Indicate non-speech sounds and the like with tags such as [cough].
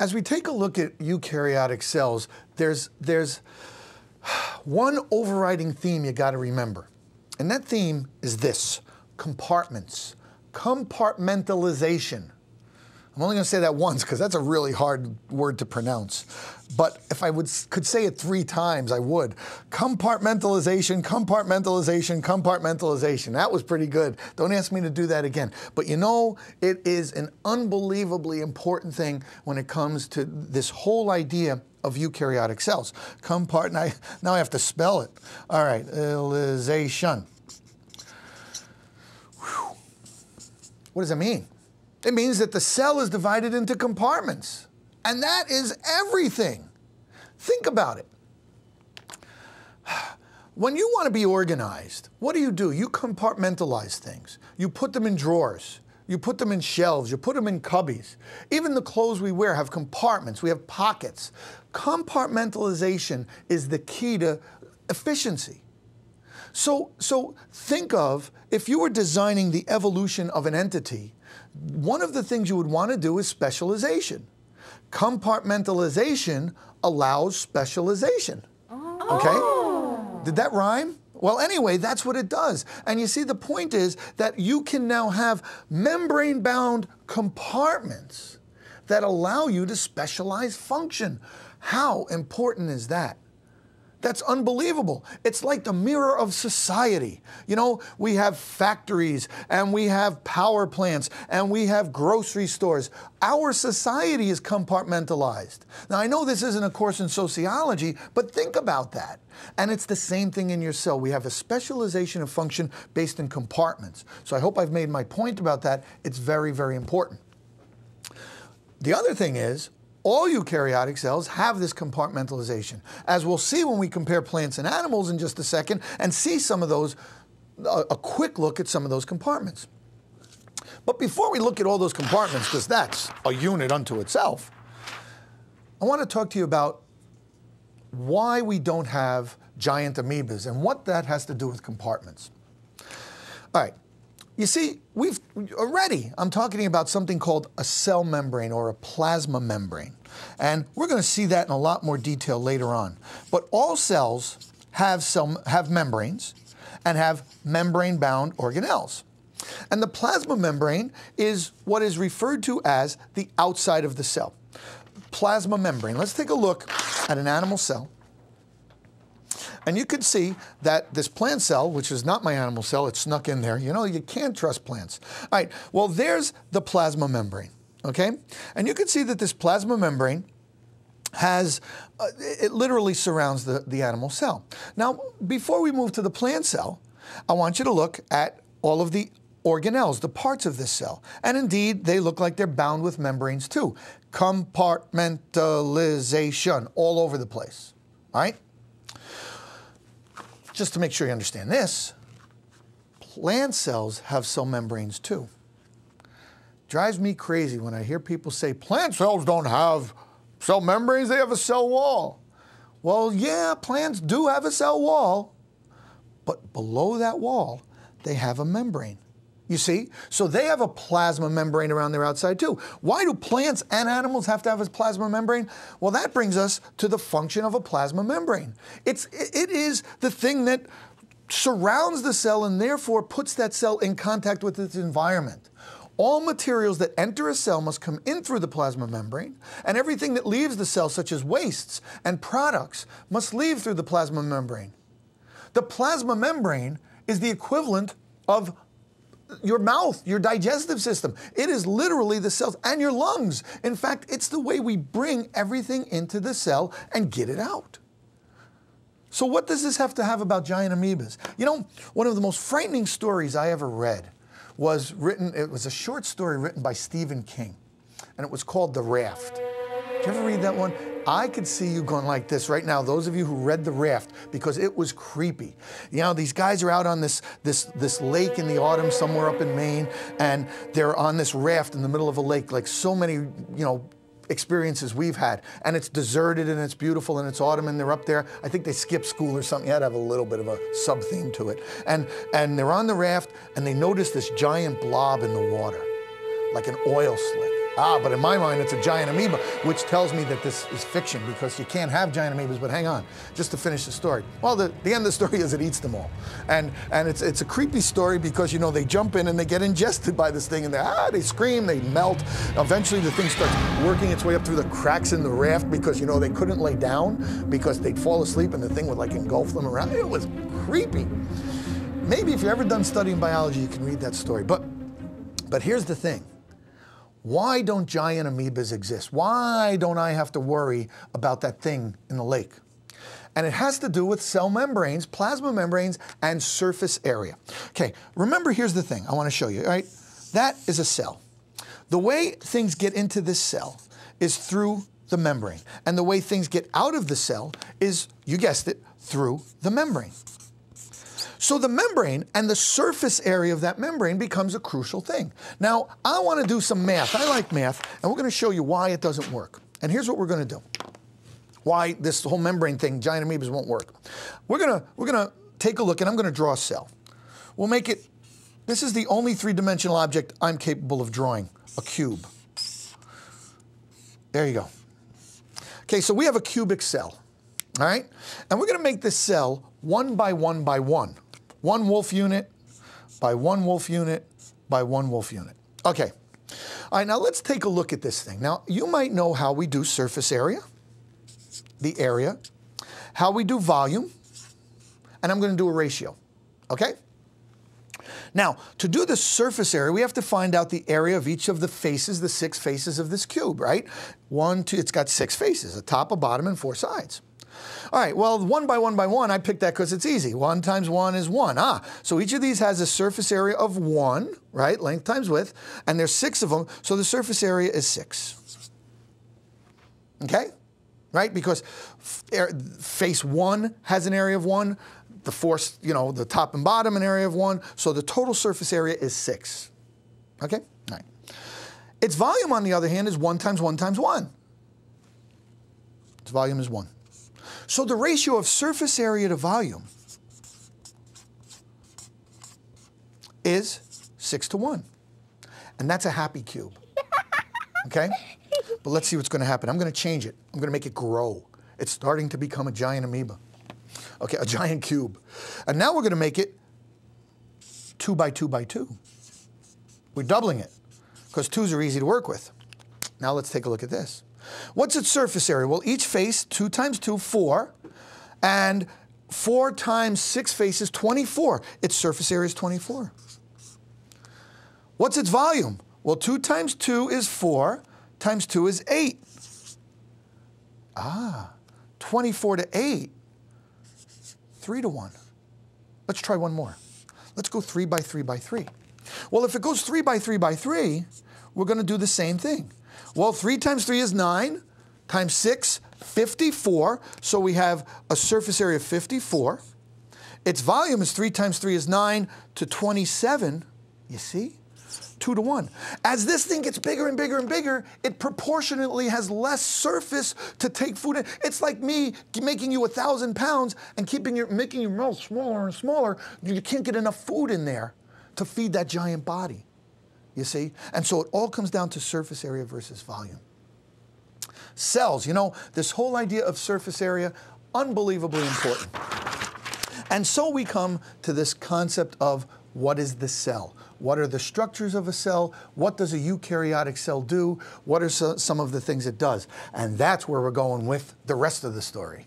as we take a look at eukaryotic cells, there's, there's one overriding theme you got to remember. And that theme is this compartments, compartmentalization. I'm only going to say that once because that's a really hard word to pronounce. But if I would could say it three times, I would. Compartmentalization, compartmentalization, compartmentalization. That was pretty good. Don't ask me to do that again. But you know, it is an unbelievably important thing when it comes to this whole idea of eukaryotic cells. Compart, now I have to spell it. All right, ilization. What does it mean? It means that the cell is divided into compartments. And that is everything. Think about it. [sighs] When you want to be organized, what do you do? You compartmentalize things. You put them in drawers. You put them in shelves. You put them in cubbies. Even the clothes we wear have compartments. We have pockets. Compartmentalization is the key to efficiency. So, so think of if you were designing the evolution of an entity, one of the things you would want to do is specialization. Compartmentalization allows specialization. Oh. Okay? Oh. Did that rhyme? Well, anyway, that's what it does. And you see, the point is that you can now have membrane bound compartments that allow you to specialize function. How important is that? That's unbelievable. It's like the mirror of society. You know, we have factories and we have power plants and we have grocery stores. Our society is compartmentalized. Now, I know this isn't a course in sociology, but think about that. And it's the same thing in your cell. We have a specialization of function based in compartments. So I hope I've made my point about that. It's very, very important. The other thing is, all eukaryotic cells have this compartmentalization, as we'll see when we compare plants and animals in just a second and see some of those, a, a quick look at some of those compartments. But before we look at all those compartments, because that's a unit unto itself, I want to talk to you about why we don't have giant amoebas and what that has to do with compartments. All right, you see, we've already, I'm talking about something called a cell membrane or a plasma membrane. And we're going to see that in a lot more detail later on. But all cells have, cell, have membranes and have membrane bound organelles. And the plasma membrane is what is referred to as the outside of the cell. Plasma membrane. Let's take a look at an animal cell. And you can see that this plant cell, which is not my animal cell, it snuck in there. You know, you can't trust plants. All right, well, there's the plasma membrane, okay? And you can see that this plasma membrane has, uh, it literally surrounds the, the animal cell. Now, before we move to the plant cell, I want you to look at all of the organelles, the parts of this cell. And indeed, they look like they're bound with membranes too. Compartmentalization all over the place, all right? Just to make sure you understand this, plant cells have cell membranes too. Drives me crazy when I hear people say plant cells don't have cell membranes, they have a cell wall. Well, yeah, plants do have a cell wall, but below that wall, they have a membrane. You see? So they have a plasma membrane around their outside too. Why do plants and animals have to have a plasma membrane? Well, that brings us to the function of a plasma membrane. It's, it is the thing that surrounds the cell and therefore puts that cell in contact with its environment. All materials that enter a cell must come in through the plasma membrane, and everything that leaves the cell, such as wastes and products, must leave through the plasma membrane. The plasma membrane is the equivalent of your mouth, your digestive system. It is literally the cells and your lungs. In fact, it's the way we bring everything into the cell and get it out. So, what does this have to have about giant amoebas? You know, one of the most frightening stories I ever read was written, it was a short story written by Stephen King, and it was called The Raft. Did you ever read that one? I could see you going like this right now, those of you who read The Raft, because it was creepy. You know, these guys are out on this, this, this lake in the autumn somewhere up in Maine, and they're on this raft in the middle of a lake, like so many, you know, experiences we've had. And it's deserted and it's beautiful and it's autumn and they're up there. I think they skip school or something. You had to have a little bit of a sub theme to it. And, and they're on the raft and they notice this giant blob in the water, like an oil slick Ah, but in my mind, it's a giant amoeba, which tells me that this is fiction because you can't have giant amoebas. But hang on, just to finish the story. Well, the, the end of the story is it eats them all. And, and it's, it's a creepy story because, you know, they jump in and they get ingested by this thing and they, ah, they scream, they melt. Eventually, the thing starts working its way up through the cracks in the raft because, you know, they couldn't lay down because they'd fall asleep and the thing would like engulf them around. It was creepy. Maybe if you've ever done studying biology, you can read that story. But, but here's the thing. Why don't giant amoebas exist? Why don't I have to worry about that thing in the lake? And it has to do with cell membranes, plasma membranes, and surface area. Okay, remember here's the thing I want to show you, right? That is a cell. The way things get into this cell is through the membrane. And the way things get out of the cell is, you guessed it, through the membrane. So the membrane and the surface area of that membrane becomes a crucial thing. Now, I want to do some math. I like math, and we're going to show you why it doesn't work. And here's what we're going to do. Why this whole membrane thing, giant amoebas won't work. We're going to we're going to take a look and I'm going to draw a cell. We'll make it this is the only three-dimensional object I'm capable of drawing, a cube. There you go. Okay, so we have a cubic cell. All right? And we're going to make this cell one by one by one one Wolfe unit by one Wolfe unit by one Wolfe unit. Okay. All right, now let's take a look at this thing. Now, you might know how we do surface area, the area, how we do volume, and I'm going to do a ratio. Okay? Now, to do the surface area, we have to find out the area of each of the faces, the six faces of this cube, right? One, two, it's got six faces, a top, a bottom, and four sides. All right, well, one by one by one, I picked that because it's easy. One times one is one. Ah, so each of these has a surface area of one, right? Length times width, and there's six of them, so the surface area is six. Okay? Right? Because face one has an area of one, the force, you know, the top and bottom an area of one, so the total surface area is six. Okay? All right. Its volume, on the other hand, is one times one times one. Its volume is one. So the ratio of surface area to volume is 6 to 1. And that's a happy cube. [laughs] Okay? But let's see what's going to happen. I'm going to change it. I'm going to make it grow. It's starting to become a giant amoeba. Okay, a giant cube. And now we're going to make it 2 by 2 by 2. We're doubling it because 2s are easy to work with. Now let's take a look at this. What's its surface area? Well, each face, 2 times 2, 4, and 4 times 6 faces, 24. Its surface area is 24. What's its volume? Well, 2 times 2 is 4, times 2 is 8. Ah, 24 to 8, 3 to 1. Let's try one more. Let's go 3 by 3 by 3. Well, if it goes 3 by 3 by 3, we're going to do the same thing. Well, 3 times 3 is 9, times 6, 54. So we have a surface area of 54. Its volume is 3 times 3 is 9 to 27. You see? 2 to 1. As this thing gets bigger and bigger and bigger, it proportionately has less surface to take food in. It's like me making you a thousand pounds and keeping your making your mouth smaller and smaller. You can't get enough food in there to feed that giant body you see? And so it all comes down to surface area versus volume. Cells, you know, this whole idea of surface area, unbelievably important. And so we come to this concept of what is the cell? What are the structures of a cell? What does a eukaryotic cell do? What are some of the things it does? And that's where we're going with the rest of the story.